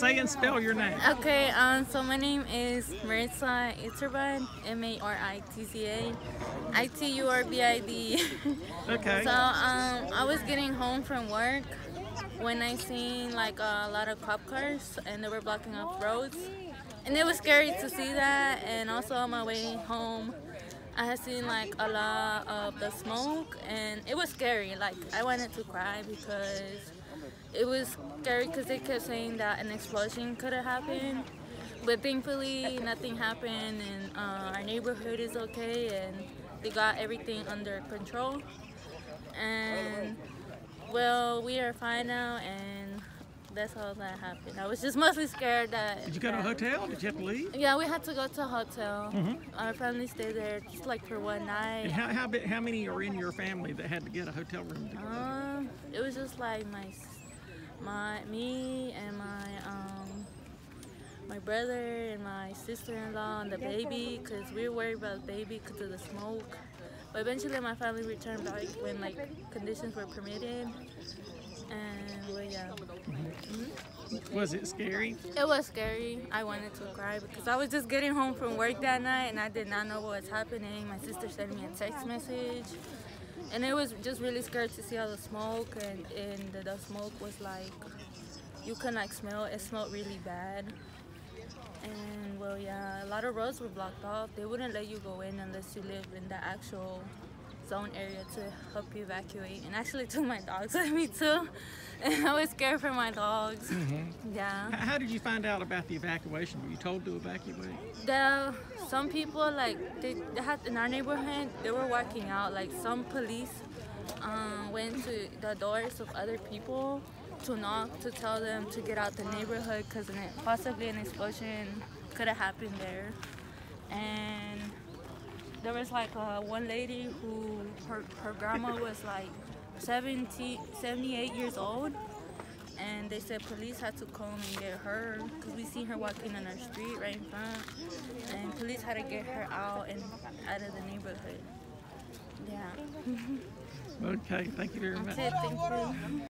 say and spell your name. Okay, um, so my name is Maritza Iturbide, M-A-R-I-T-Z-A, I-T-U-R-B-I-D. Okay. so um, I was getting home from work when I seen like a lot of cop cars and they were blocking up roads. And it was scary to see that and also on my way home I had seen like a lot of the smoke and it was scary. Like I wanted to cry because it was scary because they kept saying that an explosion could have happened. But thankfully nothing happened and uh, our neighborhood is okay and they got everything under control. And well, we are fine now and that's all that happened. I was just mostly scared that. Did you go to a hotel? Did you have to leave? Yeah, we had to go to a hotel. Mhm. Our family stayed there just like for one And night. how, how, how many are in your family that had to get a hotel room to go? Um, it was just like my, my, me and my um, my brother and my sister-in-law and the baby, cause we were worried about the baby cause of the smoke. But eventually, my family returned back when like conditions were permitted. And well, yeah. Was it scary? It was scary. I wanted to cry because I was just getting home from work that night and I did not know what was happening. My sister sent me a text message. And it was just really scary to see all the smoke and, and the, the smoke was like, you could like smell, it smelled really bad. And well, yeah, a lot of roads were blocked off. They wouldn't let you go in unless you live in the actual zone area to help you evacuate. And actually took my dogs with me too. I was scared for my dogs. Yeah. H- How did you find out about the evacuation? Were you told to evacuate? The some people like they, they had in our neighborhood they were walking out like some police um, went to the doors of other people to knock to tell them to get out the neighborhood because possibly an explosion could have happened there and there was like uh, one lady who her, her grandma was like 70 78 years old and they said police had to come and get her because we seen her walking on our street right in front and police had to get her out and out of the neighborhood. Yeah. Okay, thank you very much. it thank you